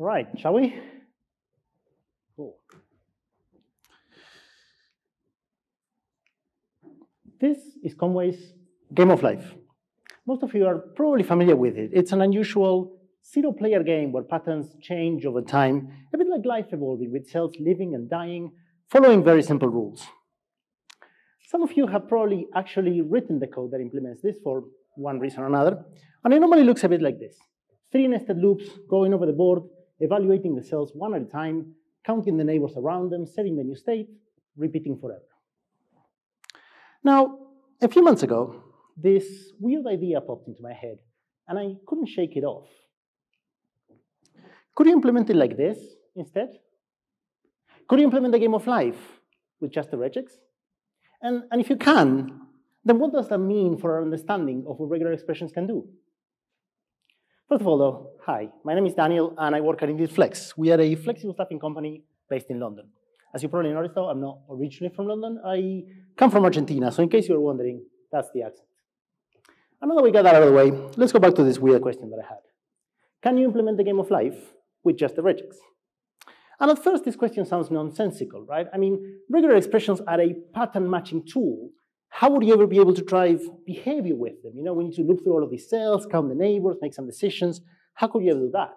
All right, shall we? Cool. This is Conway's Game of Life. Most of you are probably familiar with it. It's an unusual zero-player game where patterns change over time, a bit like life evolving, with cells living and dying, following very simple rules. Some of you have probably actually written the code that implements this for one reason or another, and it normally looks a bit like this. Three nested loops going over the board, evaluating the cells one at a time, counting the neighbors around them, setting the new state, repeating forever. Now, a few months ago, this weird idea popped into my head, and I couldn't shake it off. Could you implement it like this instead? Could you implement the game of life with just the regex? And, and if you can, then what does that mean for our understanding of what regular expressions can do? First of all, though, hi, my name is Daniel, and I work at Indeed Flex. We are a flexible staffing company based in London. As you probably noticed, though, I'm not originally from London. I come from Argentina, so in case you were wondering, that's the accent. And now that we got that out of the way, let's go back to this weird question that I had. Can you implement the game of life with just the regex? And at first, this question sounds nonsensical, right? I mean, regular expressions are a pattern matching tool how would you ever be able to drive behavior with them? You know, we need to look through all of these cells, count the neighbors, make some decisions. How could you ever do that?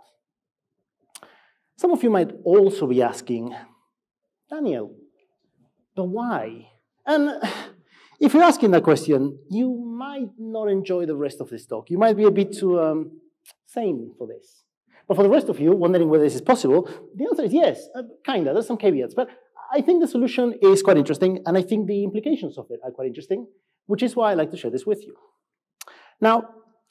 Some of you might also be asking, Daniel, but why? And if you're asking that question, you might not enjoy the rest of this talk. You might be a bit too um, sane for this. But for the rest of you, wondering whether this is possible, the answer is yes, uh, kind of. There's some caveats. But I think the solution is quite interesting, and I think the implications of it are quite interesting, which is why I like to share this with you. Now,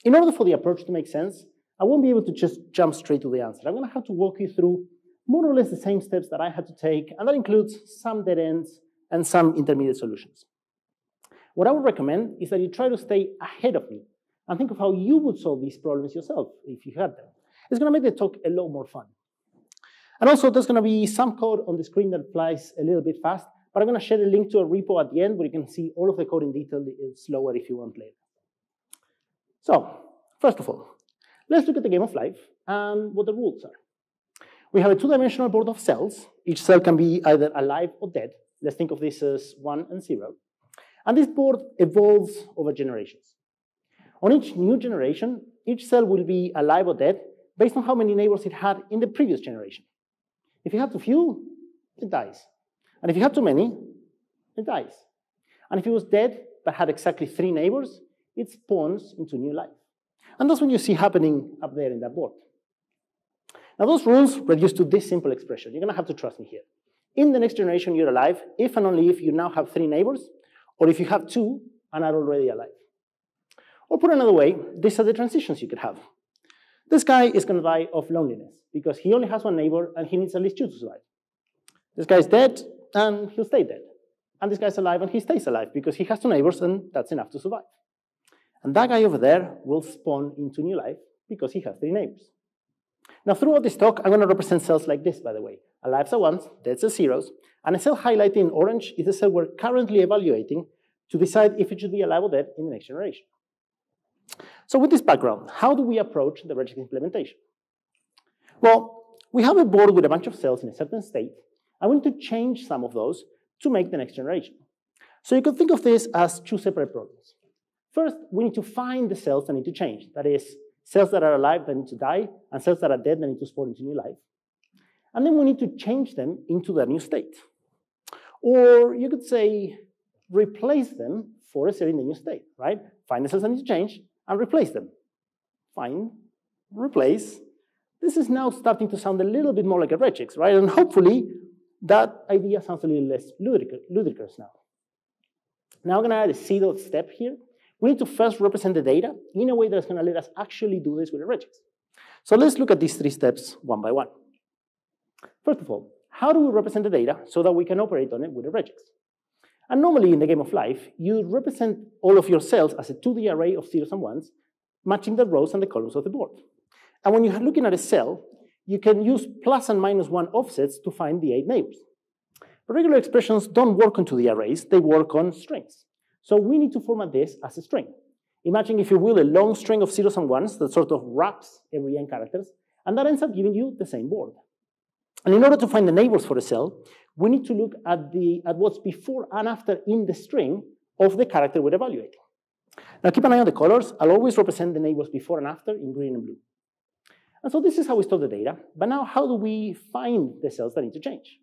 in order for the approach to make sense, I won't be able to just jump straight to the answer. I'm going to have to walk you through more or less the same steps that I had to take, and that includes some dead ends and some intermediate solutions. What I would recommend is that you try to stay ahead of me and think of how you would solve these problems yourself if you had them. It's going to make the talk a lot more fun. And also, there's going to be some code on the screen that flies a little bit fast, but I'm going to share a link to a repo at the end where you can see all of the code in detail. It's slower if you want later. So, first of all, let's look at the game of life and what the rules are. We have a two-dimensional board of cells. Each cell can be either alive or dead. Let's think of this as one and zero. And this board evolves over generations. On each new generation, each cell will be alive or dead based on how many neighbors it had in the previous generation. If you have too few, it dies. And if you have too many, it dies. And if it was dead but had exactly three neighbors, it spawns into new life. And that's what you see happening up there in that board. Now, those rules reduce to this simple expression. You're going to have to trust me here. In the next generation, you're alive if and only if you now have three neighbors, or if you have two and are already alive. Or put another way, these are the transitions you could have. This guy is going to die of loneliness because he only has one neighbor and he needs at least two to survive. This guy's dead and he'll stay dead. And this guy's alive and he stays alive because he has two neighbors and that's enough to survive. And that guy over there will spawn into new life because he has three neighbors. Now, throughout this talk, I'm going to represent cells like this, by the way. Alives are ones, deads are zeros, and a cell highlighted in orange is a cell we're currently evaluating to decide if it should be alive or dead in the next generation. So with this background, how do we approach the regex implementation? Well, we have a board with a bunch of cells in a certain state. I want to change some of those to make the next generation. So you could think of this as two separate problems. First, we need to find the cells that need to change. That is, cells that are alive that need to die, and cells that are dead that need to spawn into new life. And then we need to change them into their new state. Or you could say, replace them for a cell in the new state, right? Find the cells that need to change and replace them. Fine, replace, this is now starting to sound a little bit more like a regex, right? And hopefully that idea sounds a little less ludicrous now. Now I'm going to add a pseudo step here. We need to first represent the data in a way that's going to let us actually do this with a regex. So let's look at these three steps one by one. First of all, how do we represent the data so that we can operate on it with a regex? And normally in the game of life, you represent all of your cells as a 2D array of zeros and ones, matching the rows and the columns of the board. And when you're looking at a cell, you can use plus and minus one offsets to find the eight neighbors. But regular expressions don't work on 2D arrays, they work on strings. So we need to format this as a string. Imagine, if you will, a long string of zeros and ones that sort of wraps every n characters, And that ends up giving you the same board. And in order to find the neighbors for a cell, we need to look at, the, at what's before and after in the string of the character we're evaluating. Now keep an eye on the colors. I'll always represent the neighbors before and after in green and blue. And so this is how we store the data. But now how do we find the cells that need to change?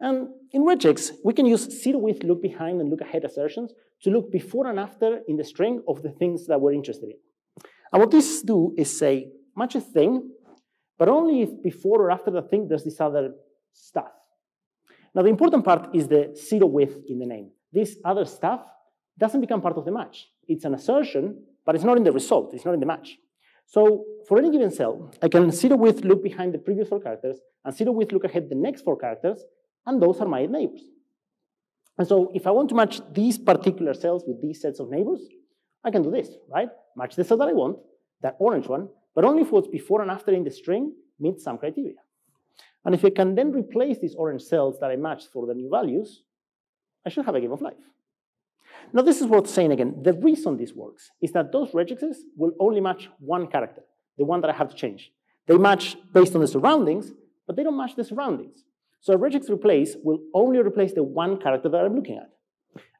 And in regex, we can use zero width look behind and look ahead assertions to look before and after in the string of the things that we're interested in. And what these do is say, match a thing, but only if before or after the thing there's this other stuff. Now the important part is the zero width in the name. This other stuff doesn't become part of the match. It's an assertion, but it's not in the result, it's not in the match. So for any given cell, I can zero width look behind the previous four characters and zero width look ahead the next four characters, and those are my neighbors. And so if I want to match these particular cells with these sets of neighbors, I can do this, right? Match the cell that I want, that orange one, but only if what's before and after in the string meets some criteria. And if I can then replace these orange cells that I matched for the new values, I should have a game of life. Now, this is worth saying again. The reason this works is that those regexes will only match one character, the one that I have to change. They match based on the surroundings, but they don't match the surroundings. So a regex replace will only replace the one character that I'm looking at.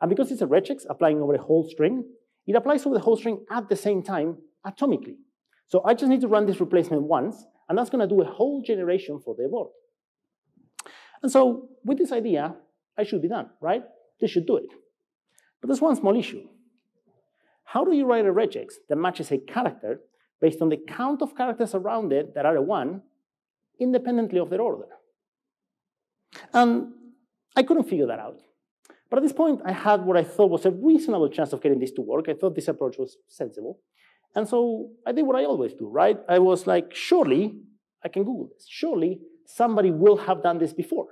And because it's a regex applying over a whole string, it applies over the whole string at the same time atomically. So I just need to run this replacement once, and that's going to do a whole generation for the board. And so with this idea, I should be done, right? This should do it. But there's one small issue. How do you write a regex that matches a character based on the count of characters around it that are a one, independently of their order? And I couldn't figure that out. But at this point, I had what I thought was a reasonable chance of getting this to work. I thought this approach was sensible. And so I did what I always do, right? I was like, surely I can Google this. Surely somebody will have done this before.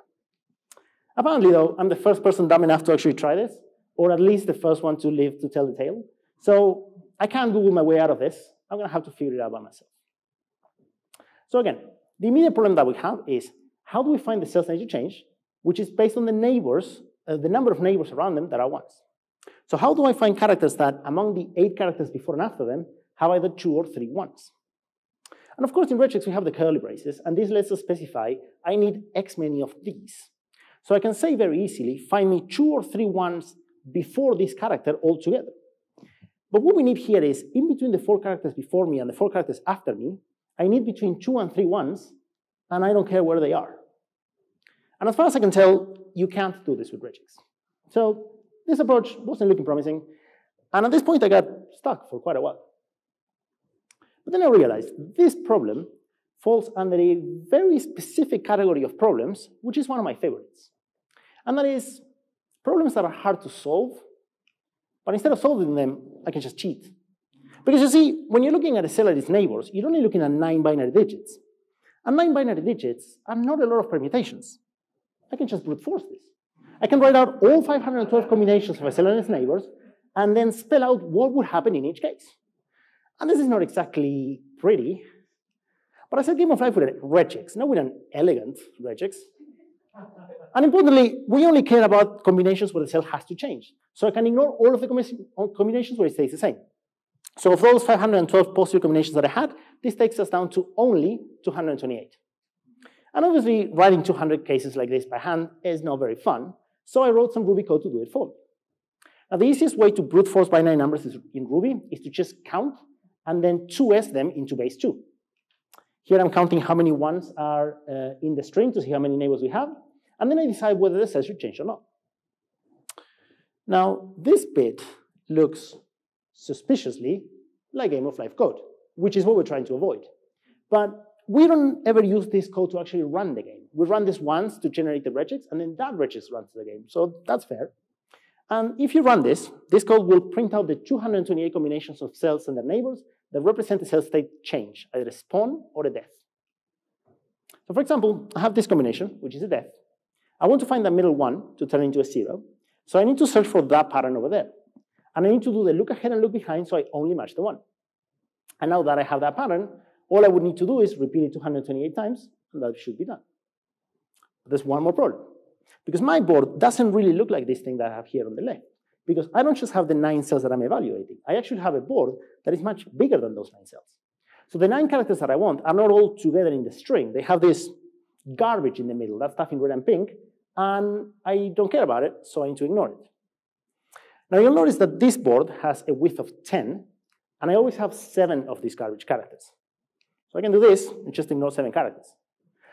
Apparently, though, I'm the first person dumb enough to actually try this or at least the first one to live to tell the tale. So I can't Google my way out of this. I'm going to have to figure it out by myself. So again, the immediate problem that we have is how do we find the need to change, which is based on the neighbors, uh, the number of neighbors around them that are ones. So how do I find characters that among the eight characters before and after them have either two or three ones? And of course, in regex, we have the curly braces, and this lets us specify I need X many of these. So I can say very easily, find me two or three ones before this character altogether. But what we need here is, in between the four characters before me and the four characters after me, I need between two and three ones, and I don't care where they are. And as far as I can tell, you can't do this with regex. So this approach wasn't looking promising, and at this point I got stuck for quite a while. But then I realized this problem falls under a very specific category of problems, which is one of my favorites. And that is problems that are hard to solve, but instead of solving them, I can just cheat. Because you see, when you're looking at a cell and its neighbors, you're only looking at nine binary digits. And nine binary digits are not a lot of permutations. I can just brute force this. I can write out all 512 combinations of a cell and its neighbors, and then spell out what would happen in each case. And this is not exactly pretty, but I said game of life with a regex, not with an elegant regex. And importantly, we only care about combinations where the cell has to change. So I can ignore all of the combinations where it stays the same. So of those 512 possible combinations that I had, this takes us down to only 228. And obviously, writing 200 cases like this by hand is not very fun, so I wrote some Ruby code to do it for me. Now, the easiest way to brute force binary numbers in Ruby is to just count and then to_s them into base 2. Here I'm counting how many ones are uh, in the string to see how many neighbors we have, and then I decide whether the cell should change or not. Now, this bit looks suspiciously like game of life code, which is what we're trying to avoid. But we don't ever use this code to actually run the game. We run this once to generate the regex, and then that regex runs the game. So that's fair. And if you run this, this code will print out the 228 combinations of cells and their neighbors that represent the cell state change, either a spawn or a death. So for example, I have this combination, which is a death, I want to find the middle one to turn into a zero. So I need to search for that pattern over there. And I need to do the look ahead and look behind so I only match the one. And now that I have that pattern, all I would need to do is repeat it 228 times, and that should be done. But there's one more problem. Because my board doesn't really look like this thing that I have here on the left. Because I don't just have the nine cells that I'm evaluating. I actually have a board that is much bigger than those nine cells. So the nine characters that I want are not all together in the string. They have this garbage in the middle, that stuff in red and pink, and I don't care about it, so I need to ignore it. Now you'll notice that this board has a width of 10, and I always have seven of these garbage characters. So I can do this and just ignore seven characters.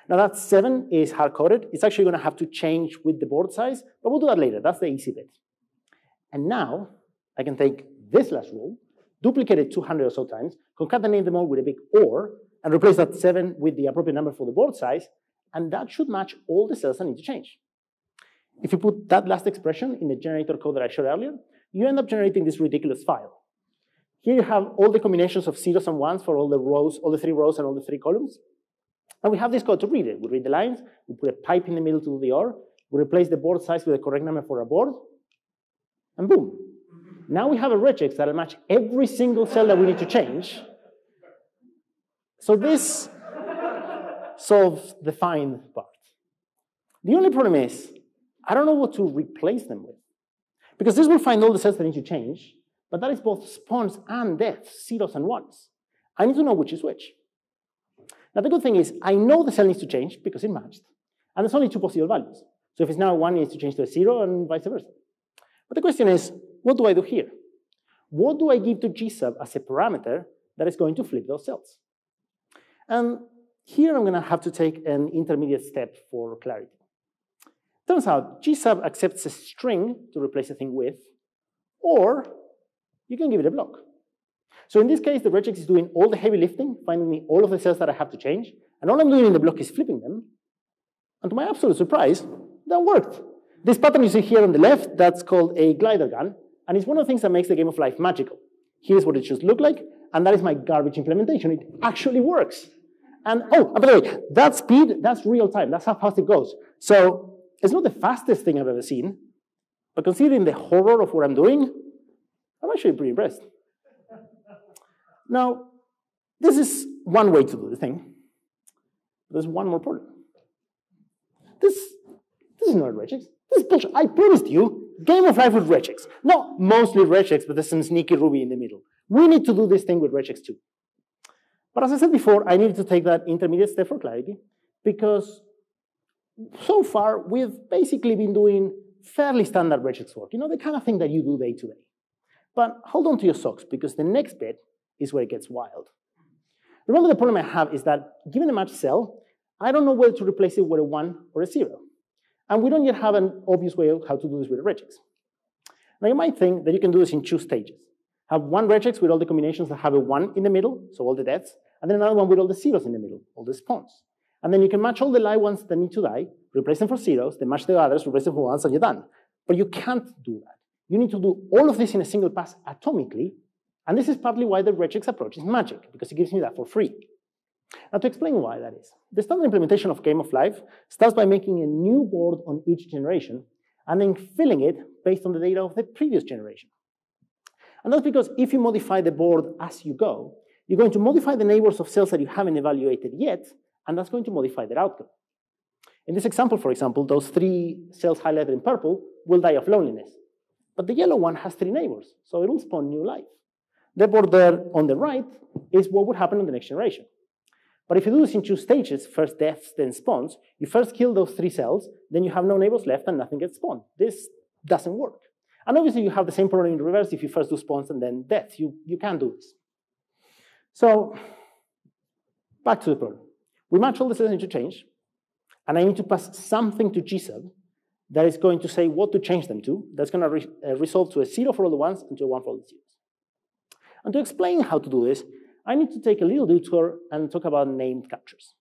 Now that seven is hard-coded. It's actually gonna have to change with the board size, but we'll do that later. That's the easy bit. And now I can take this last rule, duplicate it 200 or so times, concatenate them all with a big OR, and replace that seven with the appropriate number for the board size, and that should match all the cells I need to change. If you put that last expression in the generator code that I showed earlier, you end up generating this ridiculous file. Here you have all the combinations of zeros and ones for all the rows, all the three rows and all the three columns. And we have this code to read it. We read the lines, we put a pipe in the middle to do the OR, we replace the board size with the correct number for a board, and boom. Now we have a regex that'll match every single cell that we need to change. So this solves the find part. The only problem is, I don't know what to replace them with. Because this will find all the cells that need to change, but that is both spawns and deaths, zeros and ones. I need to know which is which. Now the good thing is, I know the cell needs to change because it matched, and there's only two possible values. So if it's now one, it needs to change to a zero and vice versa. But the question is, what do I do here? What do I give to GSUB as a parameter that is going to flip those cells? And here I'm gonna have to take an intermediate step for clarity. Turns out GSUB accepts a string to replace a thing with, or you can give it a block. So in this case, the regex is doing all the heavy lifting, finding me all of the cells that I have to change, and all I'm doing in the block is flipping them. And to my absolute surprise, that worked. This pattern you see here on the left, that's called a glider gun, and it's one of the things that makes the game of life magical. Here's what it should look like, and that is my garbage implementation. It actually works. And oh, by the way, that speed, that's real time. That's how fast it goes. So it's not the fastest thing I've ever seen, but considering the horror of what I'm doing, I'm actually pretty impressed. Now, this is one way to do the thing. There's one more problem. This, this is not regex. This is bullshit. I promised you, game of life with regex. Not mostly regex, but there's some sneaky Ruby in the middle. We need to do this thing with regex too. But as I said before, I needed to take that intermediate step for clarity because so far we've basically been doing fairly standard regex work, you know, the kind of thing that you do day to day. But hold on to your socks because the next bit is where it gets wild. Remember the problem I have is that given a match cell, I don't know whether to replace it with a one or a zero. And we don't yet have an obvious way of how to do this with a regex. Now you might think that you can do this in two stages. Have one regex with all the combinations that have a one in the middle, so all the deaths, and then another one with all the zeros in the middle, all the spawns. And then you can match all the live ones that need to die, replace them for zeros, then match the others, replace them for ones, and you're done. But you can't do that. You need to do all of this in a single pass atomically, and this is partly why the regex approach is magic, because it gives me that for free. Now to explain why that is, the standard implementation of Game of Life starts by making a new board on each generation, and then filling it based on the data of the previous generation. And that's because if you modify the board as you go, you're going to modify the neighbors of cells that you haven't evaluated yet, and that's going to modify their outcome. In this example, for example, those three cells highlighted in purple will die of loneliness. But the yellow one has three neighbors, so it will spawn new life. The border on the right is what would happen in the next generation. But if you do this in two stages, first deaths, then spawns, you first kill those three cells, then you have no neighbors left and nothing gets spawned. This doesn't work. And obviously you have the same problem in reverse if you first do spawns and then deaths. You, you can't do this. So back to the problem. We match all the cells need to change, and I need to pass something to GSUB that is going to say what to change them to. That's going to re uh, resolve to a zero for all the ones and to a one for all the zeros. And to explain how to do this, I need to take a little detour and talk about named captures.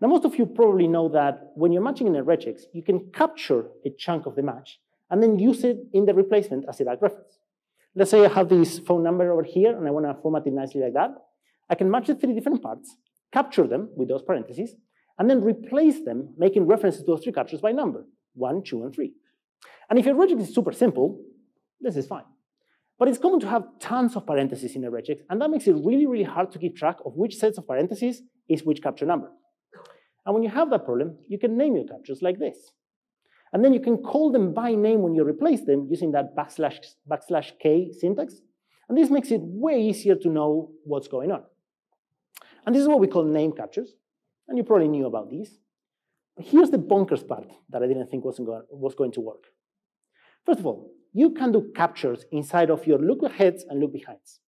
Now, most of you probably know that when you're matching in a regex, you can capture a chunk of the match and then use it in the replacement as a back reference. Let's say I have this phone number over here and I want to format it nicely like that. I can match the three different parts, capture them with those parentheses, and then replace them, making references to those three captures by number, one, two, and three. And if your regex is super simple, this is fine. But it's common to have tons of parentheses in a regex, and that makes it really, really hard to keep track of which sets of parentheses is which capture number. And when you have that problem, you can name your captures like this. And then you can call them by name when you replace them using that backslash, backslash k syntax. And this makes it way easier to know what's going on. And this is what we call name captures. And you probably knew about these. But here's the bonkers part that I didn't think wasn't was going to work. First of all, you can do captures inside of your look aheads and look behinds.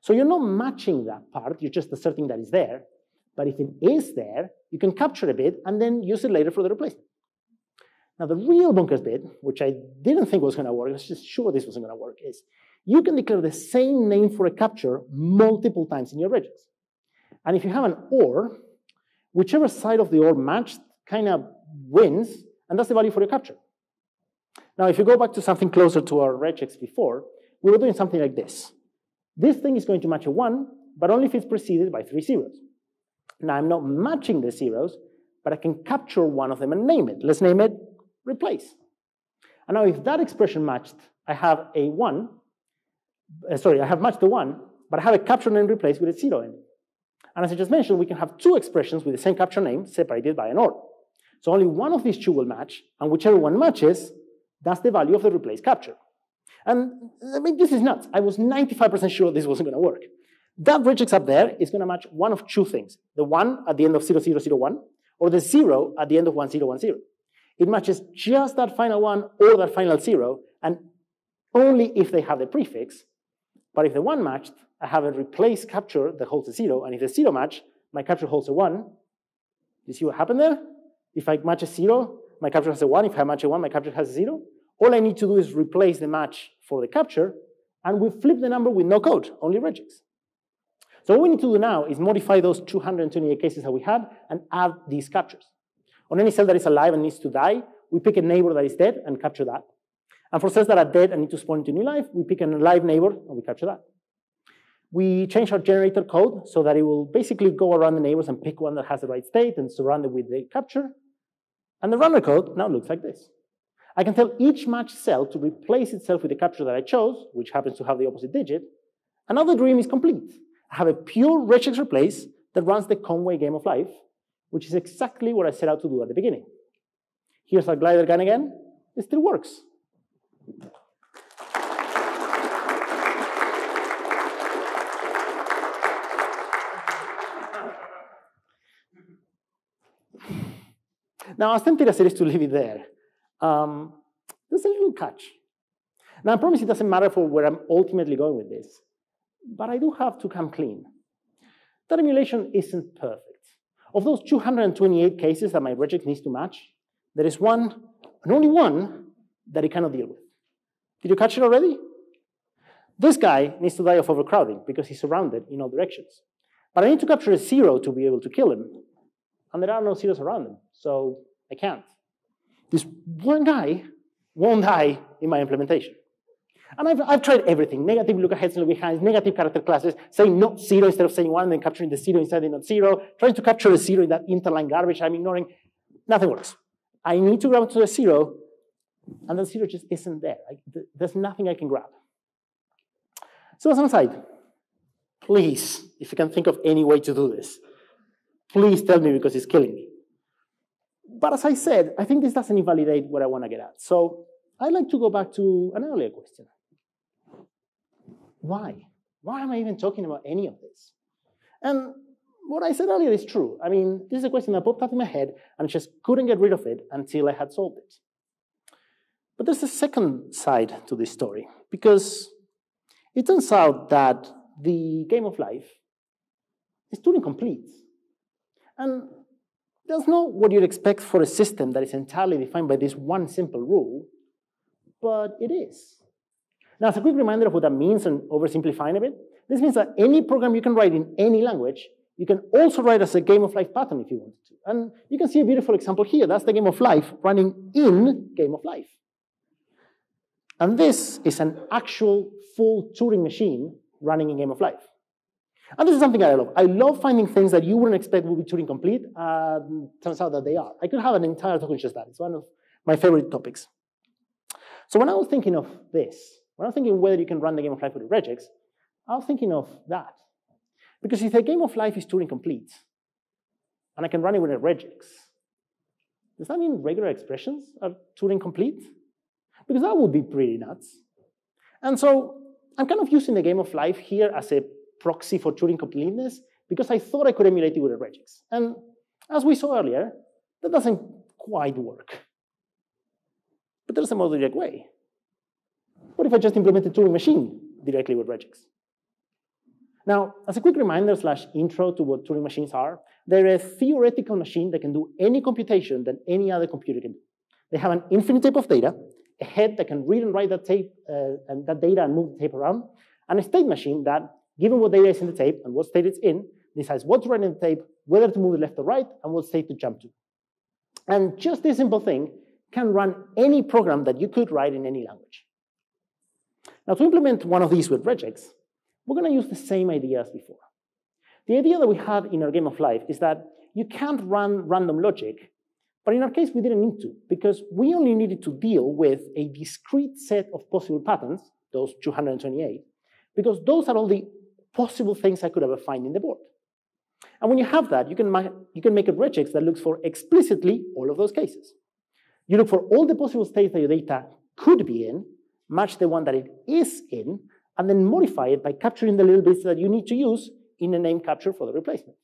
So you're not matching that part, you're just asserting that it's there. But if it is there, you can capture a bit and then use it later for the replacement. Now, the real bonkers bit, which I didn't think was going to work, I was just sure this wasn't going to work, is you can declare the same name for a capture multiple times in your regex. And if you have an OR, whichever side of the OR matched kind of wins, and that's the value for your capture. Now, if you go back to something closer to our regex before, we were doing something like this. This thing is going to match a 1, but only if it's preceded by three zeros. Now, I'm not matching the zeros, but I can capture one of them and name it. Let's name it replace. And now if that expression matched, I have a 1, uh, sorry, I have matched the 1, but I have a capture name replaced with a 0 in it. And as I just mentioned, we can have two expressions with the same capture name separated by an OR. So only one of these two will match, and whichever one matches, that's the value of the replace capture. And I mean, this is nuts. I was 95% sure this wasn't going to work. That regex up there is going to match one of two things, the 1 at the end of 0001, or the 0 at the end of 1010. It matches just that final one or that final 0, and only if they have the prefix. But if the 1 matched, I have a replace capture that holds a zero, and if the zero match, my capture holds a one. You see what happened there? If I match a zero, my capture has a one. If I match a one, my capture has a zero. All I need to do is replace the match for the capture, and we flip the number with no code, only regex. So what we need to do now is modify those 228 cases that we had and add these captures. On any cell that is alive and needs to die, we pick a neighbor that is dead and capture that. And for cells that are dead and need to spawn into new life, we pick an alive neighbor and we capture that we change our generator code so that it will basically go around the neighbors and pick one that has the right state and surround it with the capture. And the runner code now looks like this. I can tell each matched cell to replace itself with the capture that I chose, which happens to have the opposite digit. And now the dream is complete. I have a pure regex replace that runs the Conway game of life, which is exactly what I set out to do at the beginning. Here's our glider gun again. It still works. Now, I was tempted as it is to leave it there. Um, there's a little catch. Now, I promise it doesn't matter for where I'm ultimately going with this, but I do have to come clean. That emulation isn't perfect. Of those 228 cases that my regex needs to match, there is one, and only one, that it cannot deal with. Did you catch it already? This guy needs to die of overcrowding because he's surrounded in all directions. But I need to capture a zero to be able to kill him, and there are no zeros around him. So I can't. This one guy won't die in my implementation. And I've, I've tried everything, negative look ahead and look behind, negative character classes, saying not zero instead of saying one, then capturing the zero instead of not zero, trying to capture a zero in that interline garbage I'm ignoring. Nothing works. I need to grab to the zero, and the zero just isn't there. I, there's nothing I can grab. So as an aside, please, if you can think of any way to do this, please tell me because it's killing me. But as I said, I think this doesn't invalidate what I want to get at. So I'd like to go back to an earlier question. Why? Why am I even talking about any of this? And what I said earlier is true. I mean, this is a question that popped up in my head and just couldn't get rid of it until I had solved it. But there's a second side to this story because it turns out that the game of life is Turing complete. And that's not what you'd expect for a system that is entirely defined by this one simple rule, but it is. Now, as a quick reminder of what that means and oversimplifying a bit, this means that any program you can write in any language, you can also write as a game of life pattern if you wanted to. And you can see a beautiful example here. That's the game of life running in game of life. And this is an actual full Turing machine running in game of life. And this is something I love. I love finding things that you wouldn't expect would be Turing complete. Um, turns out that they are. I could have an entire talk on just that. It's one of my favorite topics. So when I was thinking of this, when I was thinking whether you can run the game of life with regex, I was thinking of that. Because if the game of life is Turing complete, and I can run it with a regex, does that mean regular expressions are Turing complete? Because that would be pretty nuts. And so I'm kind of using the game of life here as a proxy for Turing completeness because I thought I could emulate it with a regex. And as we saw earlier, that doesn't quite work. But there's a more direct way. What if I just implement a Turing machine directly with regex? Now, as a quick reminder slash intro to what Turing machines are, they're a theoretical machine that can do any computation that any other computer can do. They have an infinite tape of data, a head that can read and write that tape uh, and that data and move the tape around, and a state machine that, given what data is in the tape and what state it's in, decides what to write in the tape, whether to move it left or right, and what state to jump to. And just this simple thing can run any program that you could write in any language. Now, to implement one of these with regex, we're going to use the same idea as before. The idea that we had in our game of life is that you can't run random logic, but in our case, we didn't need to, because we only needed to deal with a discrete set of possible patterns, those 228, because those are all the possible things I could ever find in the board. And when you have that, you can, you can make a regex that looks for explicitly all of those cases. You look for all the possible states that your data could be in, match the one that it is in, and then modify it by capturing the little bits that you need to use in a name capture for the replacement.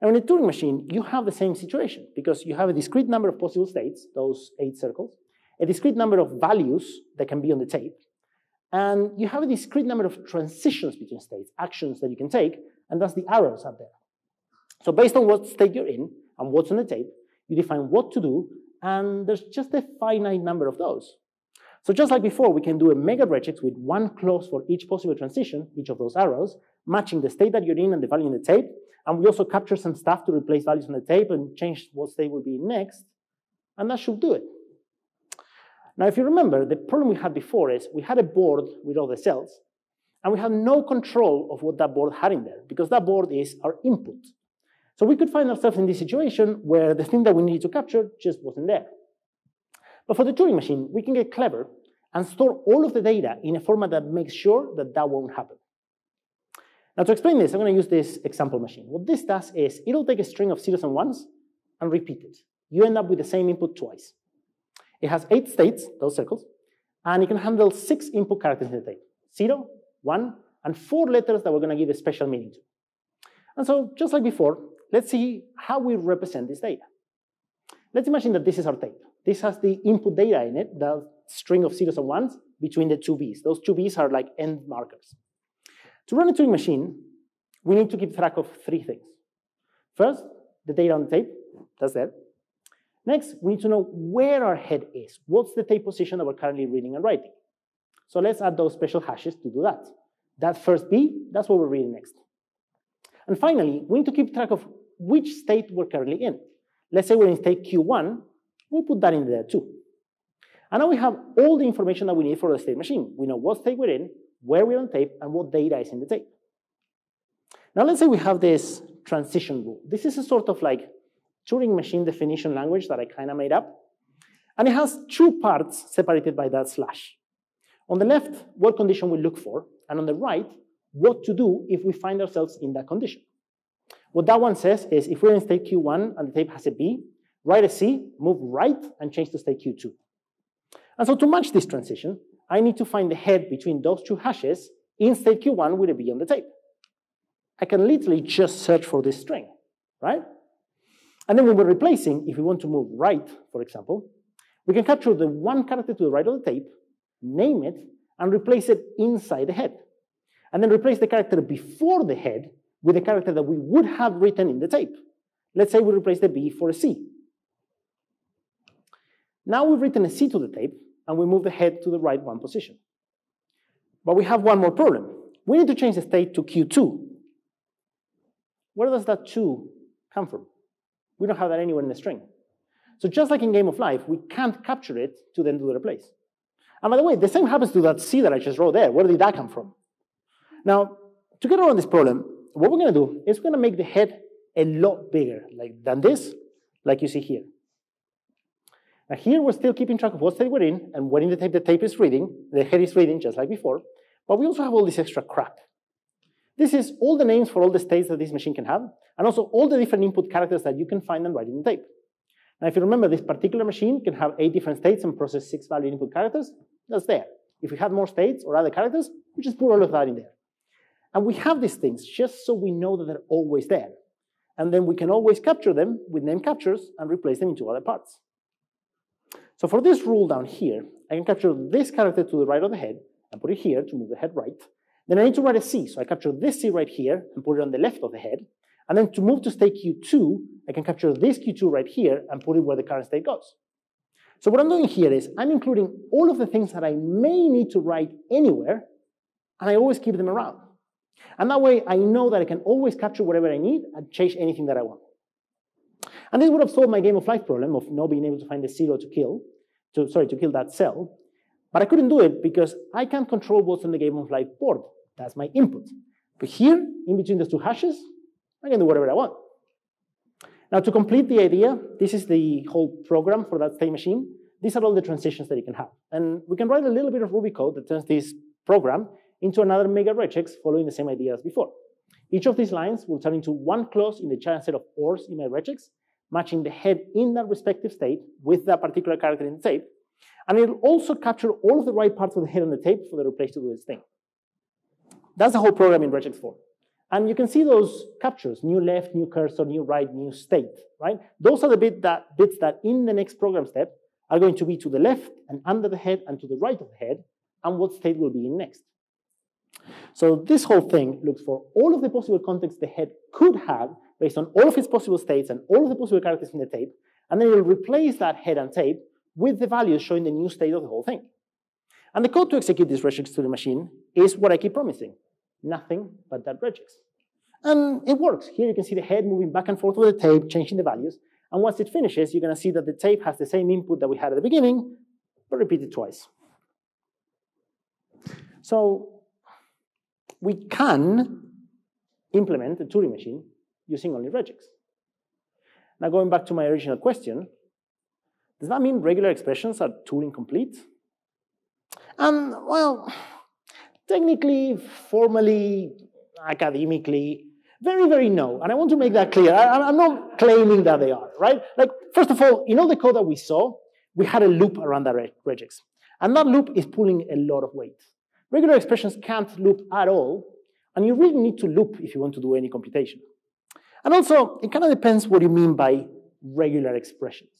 And in a Turing machine, you have the same situation because you have a discrete number of possible states, those eight circles, a discrete number of values that can be on the tape, and you have a discrete number of transitions between states, actions that you can take, and that's the arrows up there. So based on what state you're in and what's on the tape, you define what to do, and there's just a finite number of those. So just like before, we can do a mega regex with one clause for each possible transition, each of those arrows, matching the state that you're in and the value in the tape. And we also capture some stuff to replace values on the tape and change what state will be next. And that should do it. Now, if you remember, the problem we had before is we had a board with all the cells, and we had no control of what that board had in there, because that board is our input. So we could find ourselves in this situation where the thing that we needed to capture just wasn't there. But for the Turing machine, we can get clever and store all of the data in a format that makes sure that that won't happen. Now to explain this, I'm going to use this example machine. What this does is it'll take a string of zeros and ones and repeat it. You end up with the same input twice. It has eight states, those circles, and it can handle six input characters in the tape. Zero, one, and four letters that we're going to give a special meaning to. And so, just like before, let's see how we represent this data. Let's imagine that this is our tape. This has the input data in it, the string of zeros and ones between the two Bs. Those two Bs are like end markers. To run a Turing machine, we need to keep track of three things. First, the data on the tape, that's there. Next, we need to know where our head is. What's the tape position that we're currently reading and writing? So let's add those special hashes to do that. That first B, that's what we're reading next. And finally, we need to keep track of which state we're currently in. Let's say we're in state Q1, we put that in there too. And now we have all the information that we need for the state machine. We know what state we're in, where we're on tape, and what data is in the tape. Now let's say we have this transition rule. This is a sort of like Turing machine definition language that I kind of made up. And it has two parts separated by that slash. On the left, what condition we look for, and on the right, what to do if we find ourselves in that condition. What that one says is if we're in state Q1 and the tape has a B, write a C, move right, and change to state Q2. And so to match this transition, I need to find the head between those two hashes in state Q1 with a B on the tape. I can literally just search for this string, right? And then when we're replacing, if we want to move right, for example, we can capture the one character to the right of the tape, name it, and replace it inside the head. And then replace the character before the head with the character that we would have written in the tape. Let's say we replace the B for a C. Now we've written a C to the tape, and we move the head to the right one position. But we have one more problem. We need to change the state to Q2. Where does that 2 come from? We don't have that anywhere in the string. So just like in Game of Life, we can't capture it to then do the replace. And by the way, the same happens to that C that I just wrote there. Where did that come from? Now, to get around this problem, what we're going to do is we're going to make the head a lot bigger like than this, like you see here. Now here we're still keeping track of what state we're in and when in the tape the tape is reading, the head is reading just like before, but we also have all this extra crap. This is all the names for all the states that this machine can have, and also all the different input characters that you can find and write in the tape. Now if you remember, this particular machine can have eight different states and process six value input characters, that's there. If we had more states or other characters, we just put all of that in there. And we have these things just so we know that they're always there. And then we can always capture them with name captures and replace them into other parts. So for this rule down here, I can capture this character to the right of the head and put it here to move the head right. Then I need to write a C, so I capture this C right here and put it on the left of the head. And then to move to state Q2, I can capture this Q2 right here and put it where the current state goes. So what I'm doing here is I'm including all of the things that I may need to write anywhere, and I always keep them around. And that way I know that I can always capture whatever I need and change anything that I want. And this would have solved my game of life problem of not being able to find the zero to kill, to, sorry, to kill that cell. But I couldn't do it because I can't control what's on the game of life board. That's my input. But here, in between those two hashes, I can do whatever I want. Now, to complete the idea, this is the whole program for that state machine. These are all the transitions that you can have. And we can write a little bit of Ruby code that turns this program into another mega regex following the same idea as before. Each of these lines will turn into one clause in the giant set of ors in my regex, matching the head in that respective state with that particular character in the tape. And it'll also capture all of the right parts of the head on the tape for the replace to do its thing. That's the whole program in regex form. And you can see those captures, new left, new cursor, new right, new state, right? Those are the bit that, bits that in the next program step are going to be to the left and under the head and to the right of the head, and what state will be in next. So this whole thing looks for all of the possible contexts the head could have based on all of its possible states and all of the possible characters in the tape, and then it'll replace that head and tape with the values showing the new state of the whole thing. And the code to execute this regex to the machine is what I keep promising, nothing but that regex. And it works. Here you can see the head moving back and forth with the tape, changing the values. And once it finishes, you're going to see that the tape has the same input that we had at the beginning, but repeated twice. So we can implement a Turing machine using only regex. Now going back to my original question, does that mean regular expressions are Turing complete? And well, technically, formally, academically, very, very no. And I want to make that clear. I, am not claiming that they are, right? Like, first of all, in all the code that we saw, we had a loop around that regex. And that loop is pulling a lot of weight. Regular expressions can't loop at all, and you really need to loop if you want to do any computation. And also, it kind of depends what you mean by regular expressions.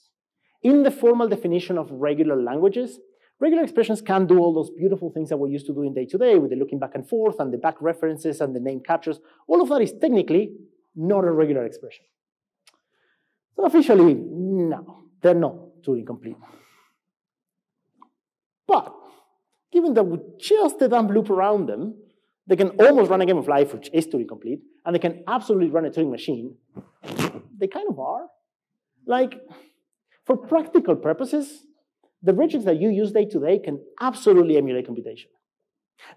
In the formal definition of regular languages, regular expressions can do all those beautiful things that we're used to doing day to day with the looking back and forth and the back references and the name captures. All of that is technically not a regular expression. So officially, no, they're not Turing complete. But given that with just a dumb loop around them, they can almost run a game of life, which is Turing complete, and they can absolutely run a Turing machine. They kind of are. Like, for practical purposes, the regex that you use day to day can absolutely emulate computation.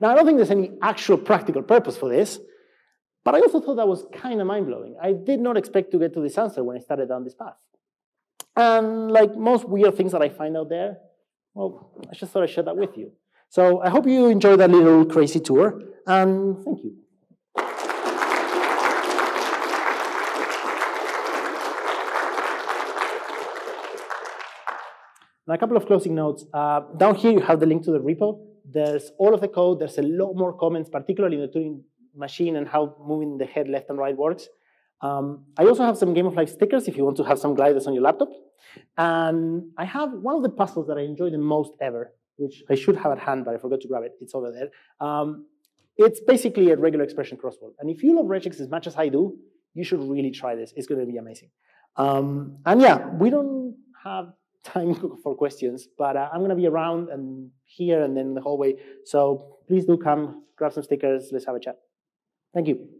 Now, I don't think there's any actual practical purpose for this, but I also thought that was kind of mind blowing. I did not expect to get to this answer when I started down this path. And like most weird things that I find out there, well, I just thought I'd share that with you. So I hope you enjoyed that little crazy tour, and thank you. Now, a couple of closing notes. Uh, down here, you have the link to the repo. There's all of the code. There's a lot more comments, particularly in the Turing machine and how moving the head left and right works. Um, I also have some Game of Life stickers if you want to have some gliders on your laptop. And I have one of the puzzles that I enjoy the most ever which I should have at hand, but I forgot to grab it. It's over there. Um, it's basically a regular expression crossword. And if you love regex as much as I do, you should really try this. It's going to be amazing. Um, and yeah, we don't have time for questions, but uh, I'm going to be around and here and then in the hallway. So please do come, grab some stickers, let's have a chat. Thank you.